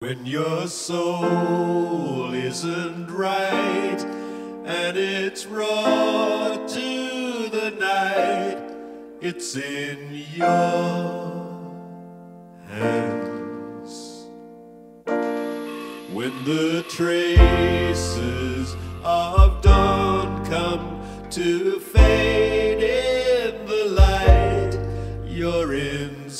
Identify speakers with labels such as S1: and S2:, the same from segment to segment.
S1: When your soul isn't right and it's raw to the night, it's in your hands. When the traces of dawn come to fade in the light, you're in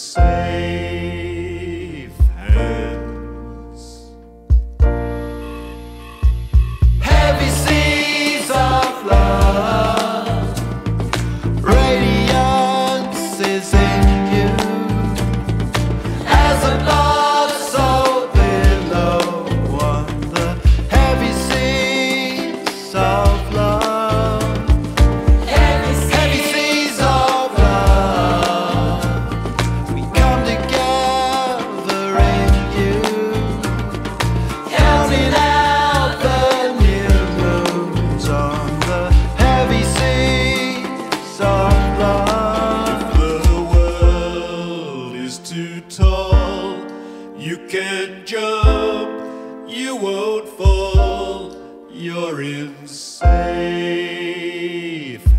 S1: You can jump, you won't fall. You're in safe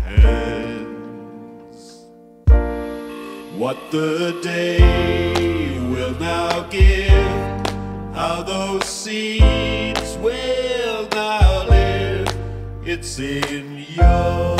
S1: hands. What the day will now give, how those seeds will now live, it's in your